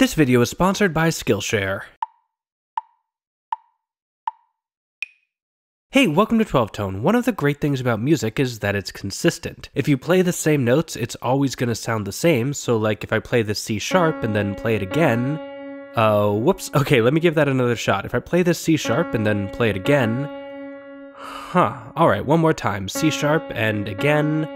This video is sponsored by Skillshare. Hey, welcome to 12 Tone. One of the great things about music is that it's consistent. If you play the same notes, it's always going to sound the same. So, like, if I play this C sharp and then play it again. Uh, whoops. Okay, let me give that another shot. If I play this C sharp and then play it again. Huh. Alright, one more time. C sharp and again.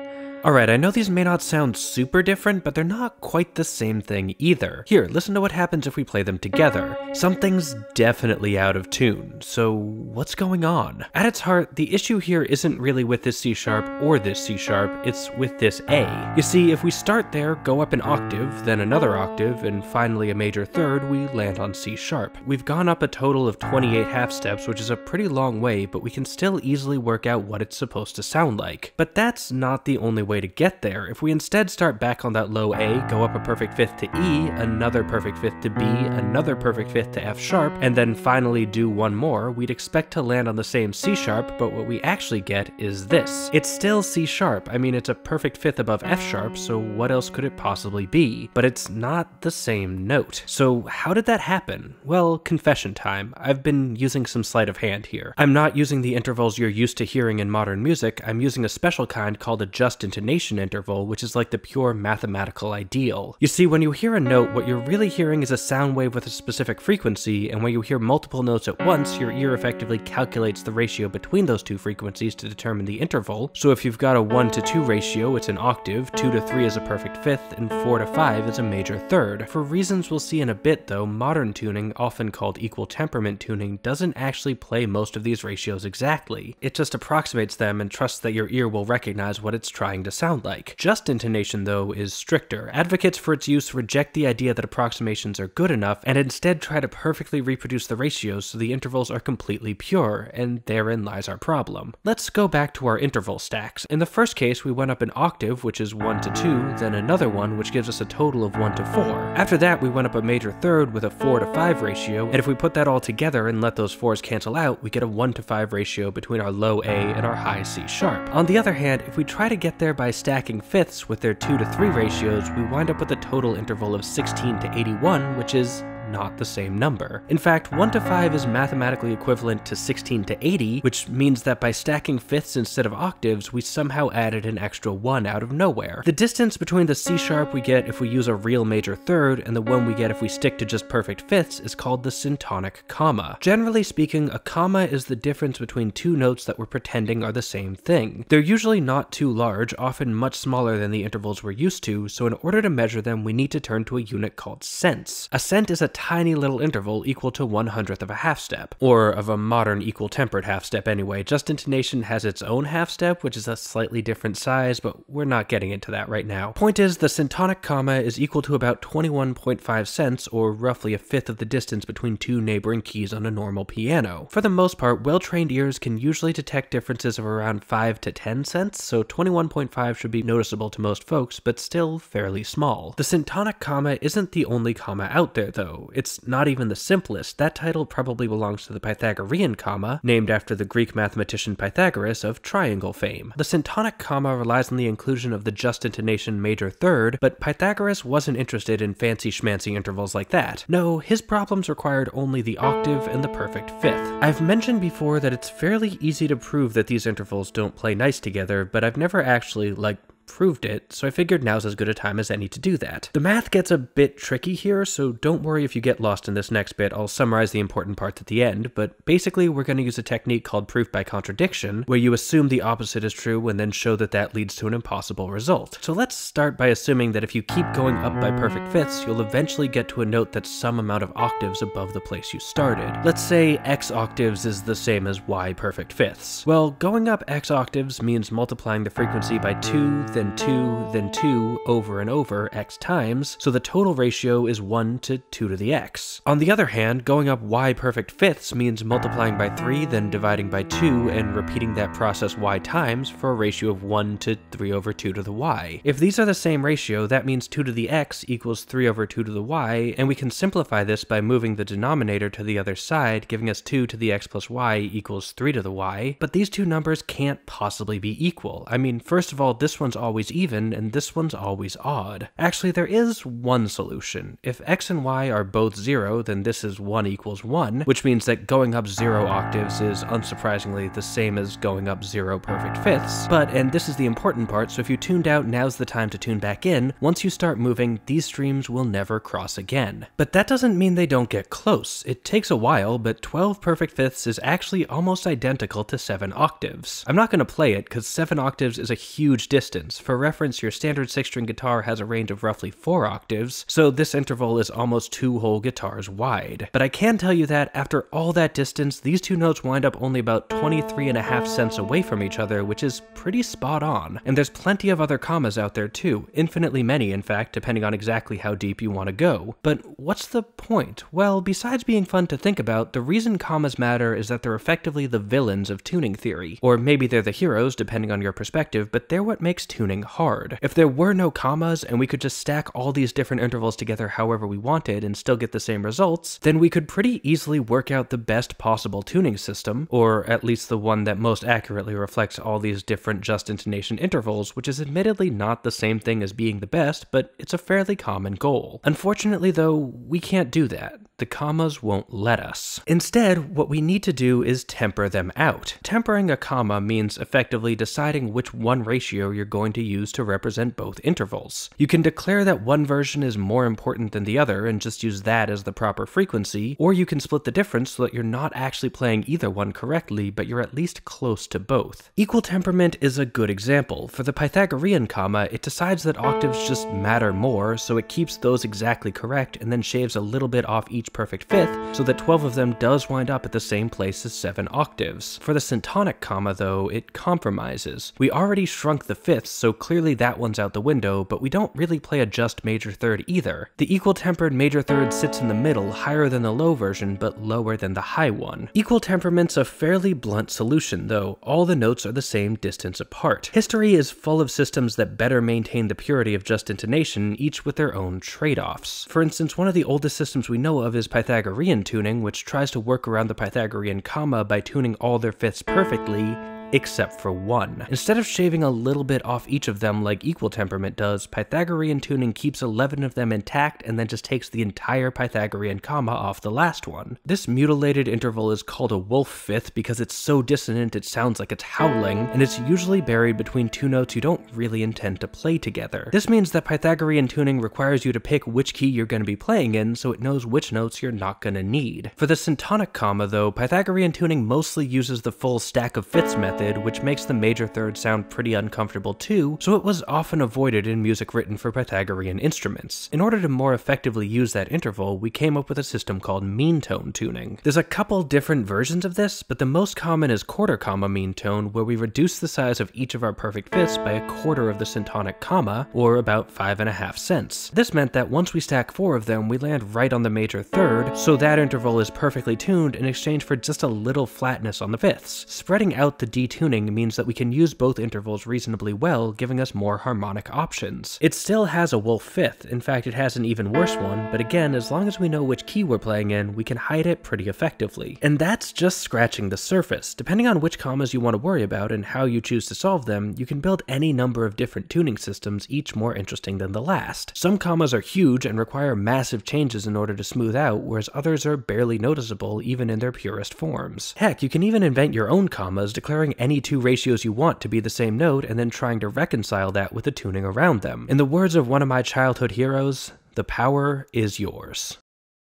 Alright, I know these may not sound super different, but they're not quite the same thing either. Here, listen to what happens if we play them together. Something's definitely out of tune, so what's going on? At its heart, the issue here isn't really with this C sharp or this C sharp, it's with this A. You see, if we start there, go up an octave, then another octave, and finally a major third, we land on C sharp. We've gone up a total of 28 half steps, which is a pretty long way, but we can still easily work out what it's supposed to sound like. But that's not the only way way to get there. If we instead start back on that low A, go up a perfect fifth to E, another perfect fifth to B, another perfect fifth to F sharp, and then finally do one more, we'd expect to land on the same C sharp, but what we actually get is this. It's still C sharp, I mean it's a perfect fifth above F sharp, so what else could it possibly be? But it's not the same note. So how did that happen? Well, confession time. I've been using some sleight of hand here. I'm not using the intervals you're used to hearing in modern music, I'm using a special kind called a just intonation intonation interval, which is like the pure mathematical ideal. You see, when you hear a note, what you're really hearing is a sound wave with a specific frequency, and when you hear multiple notes at once, your ear effectively calculates the ratio between those two frequencies to determine the interval. So if you've got a 1 to 2 ratio, it's an octave, 2 to 3 is a perfect fifth, and 4 to 5 is a major third. For reasons we'll see in a bit though, modern tuning, often called equal temperament tuning, doesn't actually play most of these ratios exactly. It just approximates them and trusts that your ear will recognize what it's trying to sound like. Just intonation, though, is stricter. Advocates for its use reject the idea that approximations are good enough and instead try to perfectly reproduce the ratios so the intervals are completely pure, and therein lies our problem. Let's go back to our interval stacks. In the first case, we went up an octave, which is 1 to 2, then another one, which gives us a total of 1 to 4. After that, we went up a major third with a 4 to 5 ratio, and if we put that all together and let those 4s cancel out, we get a 1 to 5 ratio between our low A and our high C sharp. On the other hand, if we try to get there by by stacking fifths with their 2 to 3 ratios, we wind up with a total interval of 16 to 81, which is not the same number. In fact, 1 to 5 is mathematically equivalent to 16 to 80, which means that by stacking fifths instead of octaves, we somehow added an extra 1 out of nowhere. The distance between the C sharp we get if we use a real major third and the one we get if we stick to just perfect fifths is called the syntonic comma. Generally speaking, a comma is the difference between two notes that we're pretending are the same thing. They're usually not too large, often much smaller than the intervals we're used to, so in order to measure them, we need to turn to a unit called cents. A cent is a tiny little interval equal to one hundredth of a half step, or of a modern equal tempered half step anyway. Just intonation has its own half step, which is a slightly different size, but we're not getting into that right now. Point is, the syntonic comma is equal to about 21.5 cents, or roughly a fifth of the distance between two neighboring keys on a normal piano. For the most part, well trained ears can usually detect differences of around 5 to 10 cents, so 21.5 should be noticeable to most folks, but still fairly small. The syntonic comma isn't the only comma out there, though. It's not even the simplest. That title probably belongs to the Pythagorean comma, named after the Greek mathematician Pythagoras of triangle fame. The syntonic comma relies on the inclusion of the just intonation major third, but Pythagoras wasn't interested in fancy schmancy intervals like that. No, his problems required only the octave and the perfect fifth. I've mentioned before that it's fairly easy to prove that these intervals don't play nice together, but I've never actually, like, proved it, so I figured now's as good a time as any to do that. The math gets a bit tricky here, so don't worry if you get lost in this next bit, I'll summarize the important parts at the end, but basically we're going to use a technique called proof by contradiction, where you assume the opposite is true and then show that that leads to an impossible result. So let's start by assuming that if you keep going up by perfect fifths, you'll eventually get to a note that's some amount of octaves above the place you started. Let's say x octaves is the same as y perfect fifths. Well, going up x octaves means multiplying the frequency by 2, then 2, then 2 over and over x times, so the total ratio is 1 to 2 to the x. On the other hand, going up y perfect fifths means multiplying by 3, then dividing by 2, and repeating that process y times for a ratio of 1 to 3 over 2 to the y. If these are the same ratio, that means 2 to the x equals 3 over 2 to the y, and we can simplify this by moving the denominator to the other side, giving us 2 to the x plus y equals 3 to the y, but these two numbers can't possibly be equal. I mean, first of all, this one's always even and this one's always odd. Actually, there is one solution. If x and y are both 0, then this is 1 equals 1, which means that going up 0 octaves is unsurprisingly the same as going up 0 perfect fifths. But, and this is the important part, so if you tuned out, now's the time to tune back in, once you start moving, these streams will never cross again. But that doesn't mean they don't get close. It takes a while, but 12 perfect fifths is actually almost identical to 7 octaves. I'm not going to play it, because 7 octaves is a huge distance. For reference, your standard 6-string guitar has a range of roughly 4 octaves, so this interval is almost two whole guitars wide. But I can tell you that, after all that distance, these two notes wind up only about 23 and a half cents away from each other, which is pretty spot on. And there's plenty of other commas out there too, infinitely many in fact, depending on exactly how deep you want to go. But what's the point? Well, besides being fun to think about, the reason commas matter is that they're effectively the villains of tuning theory. Or maybe they're the heroes, depending on your perspective, but they're what makes tuning hard. If there were no commas and we could just stack all these different intervals together however we wanted and still get the same results, then we could pretty easily work out the best possible tuning system, or at least the one that most accurately reflects all these different just intonation intervals, which is admittedly not the same thing as being the best, but it's a fairly common goal. Unfortunately though, we can't do that the commas won't let us. Instead, what we need to do is temper them out. Tempering a comma means effectively deciding which one ratio you're going to use to represent both intervals. You can declare that one version is more important than the other and just use that as the proper frequency, or you can split the difference so that you're not actually playing either one correctly, but you're at least close to both. Equal temperament is a good example. For the Pythagorean comma, it decides that octaves just matter more, so it keeps those exactly correct and then shaves a little bit off each each perfect fifth, so that 12 of them does wind up at the same place as 7 octaves. For the syntonic comma, though, it compromises. We already shrunk the fifths, so clearly that one's out the window, but we don't really play a just major third either. The equal-tempered major third sits in the middle, higher than the low version, but lower than the high one. Equal temperament's a fairly blunt solution, though. All the notes are the same distance apart. History is full of systems that better maintain the purity of just intonation, each with their own trade-offs. For instance, one of the oldest systems we know of of his Pythagorean tuning, which tries to work around the Pythagorean comma by tuning all their fifths perfectly, except for one. Instead of shaving a little bit off each of them like equal temperament does, Pythagorean tuning keeps 11 of them intact and then just takes the entire Pythagorean comma off the last one. This mutilated interval is called a wolf fifth because it's so dissonant it sounds like it's howling, and it's usually buried between two notes you don't really intend to play together. This means that Pythagorean tuning requires you to pick which key you're going to be playing in so it knows which notes you're not going to need. For the syntonic comma though, Pythagorean tuning mostly uses the full stack of fifths method method, which makes the major third sound pretty uncomfortable too, so it was often avoided in music written for Pythagorean instruments. In order to more effectively use that interval, we came up with a system called mean tone tuning. There's a couple different versions of this, but the most common is quarter comma mean tone, where we reduce the size of each of our perfect fifths by a quarter of the syntonic comma, or about five and a half cents. This meant that once we stack four of them, we land right on the major third, so that interval is perfectly tuned in exchange for just a little flatness on the fifths. Spreading out the D tuning means that we can use both intervals reasonably well, giving us more harmonic options. It still has a wolf fifth, in fact it has an even worse one, but again, as long as we know which key we're playing in, we can hide it pretty effectively. And that's just scratching the surface. Depending on which commas you want to worry about and how you choose to solve them, you can build any number of different tuning systems, each more interesting than the last. Some commas are huge and require massive changes in order to smooth out, whereas others are barely noticeable even in their purest forms. Heck, you can even invent your own commas, declaring any two ratios you want to be the same note and then trying to reconcile that with the tuning around them. In the words of one of my childhood heroes, the power is yours.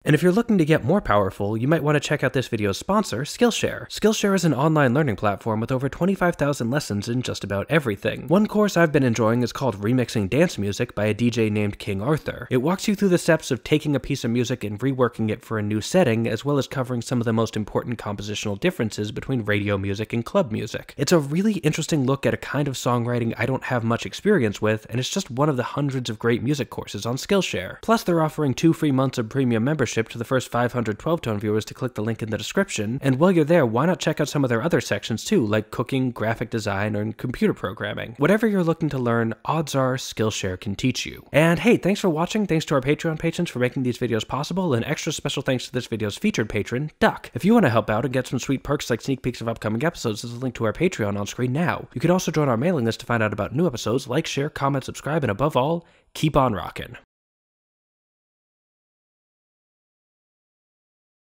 And if you're looking to get more powerful, you might want to check out this video's sponsor, Skillshare. Skillshare is an online learning platform with over 25,000 lessons in just about everything. One course I've been enjoying is called Remixing Dance Music by a DJ named King Arthur. It walks you through the steps of taking a piece of music and reworking it for a new setting, as well as covering some of the most important compositional differences between radio music and club music. It's a really interesting look at a kind of songwriting I don't have much experience with, and it's just one of the hundreds of great music courses on Skillshare. Plus, they're offering two free months of premium membership membership to the first 500 12 tone viewers to click the link in the description. And while you're there, why not check out some of their other sections too, like cooking, graphic design, or computer programming. Whatever you're looking to learn, odds are Skillshare can teach you. And hey, thanks for watching. Thanks to our Patreon patrons for making these videos possible. And extra special thanks to this video's featured patron, Duck. If you want to help out and get some sweet perks like sneak peeks of upcoming episodes, there's a link to our Patreon on screen now. You can also join our mailing list to find out about new episodes, like, share, comment, subscribe, and above all, keep on rocking.